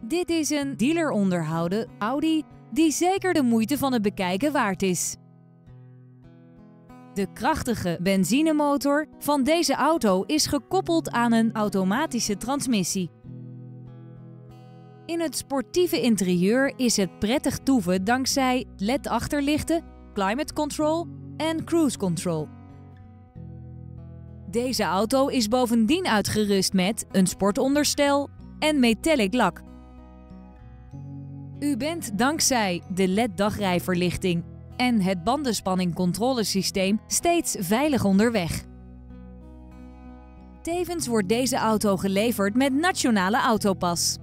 Dit is een dealer onderhouden Audi die zeker de moeite van het bekijken waard is. De krachtige benzinemotor van deze auto is gekoppeld aan een automatische transmissie. In het sportieve interieur is het prettig toeven dankzij LED-achterlichten, climate control en cruise control. Deze auto is bovendien uitgerust met een sportonderstel en metallic lak. U bent dankzij de LED-dagrijverlichting en het bandenspanningcontrolesysteem steeds veilig onderweg. Tevens wordt deze auto geleverd met Nationale Autopas.